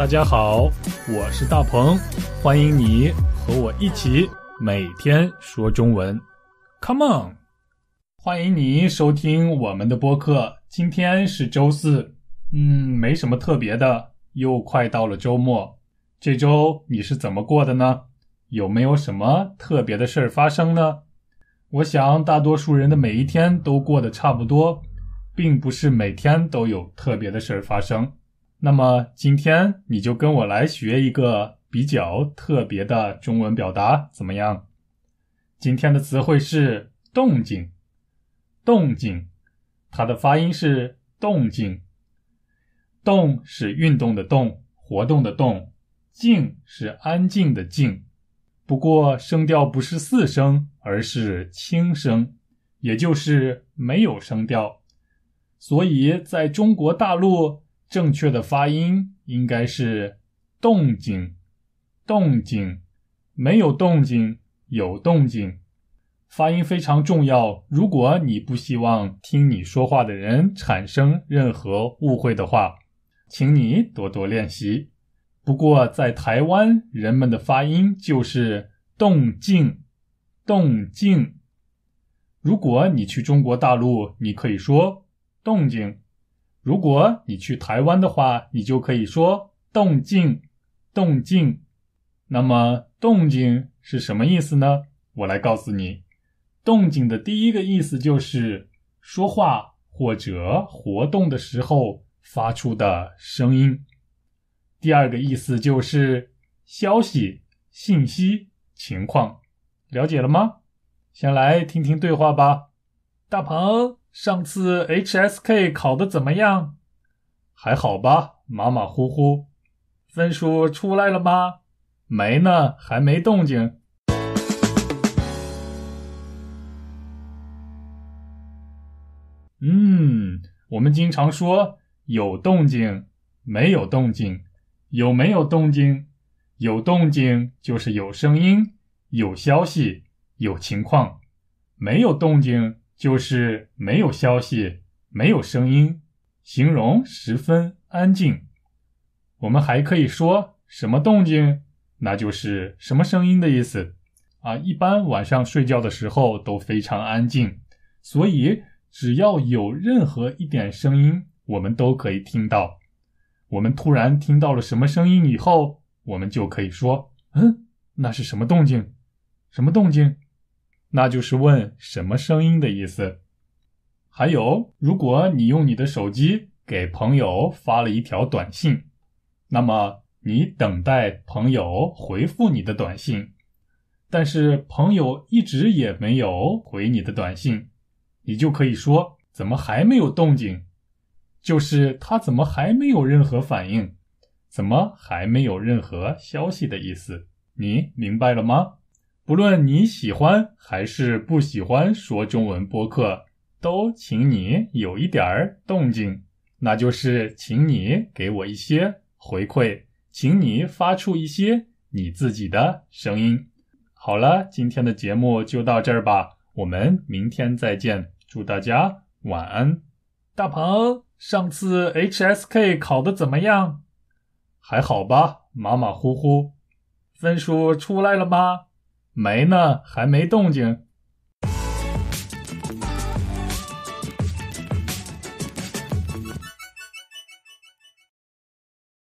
大家好，我是大鹏，欢迎你和我一起每天说中文。Come on，欢迎你收听我们的播客。今天是周四，嗯，没什么特别的，又快到了周末。这周你是怎么过的呢？有没有什么特别的事儿发生呢？我想大多数人的每一天都过得差不多，并不是每天都有特别的事儿发生。那么今天你就跟我来学一个比较特别的中文表达，怎么样？今天的词汇是动静，动静，它的发音是动静。动是运动的动，活动的动；静是安静的静。不过声调不是四声，而是轻声，也就是没有声调。所以在中国大陆。正确的发音应该是动静，动静，没有动静，有动静，发音非常重要。如果你不希望听你说话的人产生任何误会的话，请你多多练习。不过在台湾，人们的发音就是动静，动静。如果你去中国大陆，你可以说动静。如果你去台湾的话，你就可以说动静，动静。那么动静是什么意思呢？我来告诉你，动静的第一个意思就是说话或者活动的时候发出的声音。第二个意思就是消息、信息、情况。了解了吗？先来听听对话吧，大鹏。上次 HSK 考的怎么样？还好吧，马马虎虎。分数出来了吗？没呢，还没动静。嗯，我们经常说有动静，没有动静，有没有动静？有动静就是有声音、有消息、有情况；没有动静。就是没有消息，没有声音，形容十分安静。我们还可以说什么动静，那就是什么声音的意思啊。一般晚上睡觉的时候都非常安静，所以只要有任何一点声音，我们都可以听到。我们突然听到了什么声音以后，我们就可以说：“嗯，那是什么动静？什么动静？”那就是问什么声音的意思。还有，如果你用你的手机给朋友发了一条短信，那么你等待朋友回复你的短信，但是朋友一直也没有回你的短信，你就可以说怎么还没有动静？就是他怎么还没有任何反应？怎么还没有任何消息的意思？你明白了吗？不论你喜欢还是不喜欢说中文播客，都请你有一点儿动静，那就是请你给我一些回馈，请你发出一些你自己的声音。好了，今天的节目就到这儿吧，我们明天再见，祝大家晚安。大鹏，上次 HSK 考的怎么样？还好吧，马马虎虎。分数出来了吗？没呢，还没动静。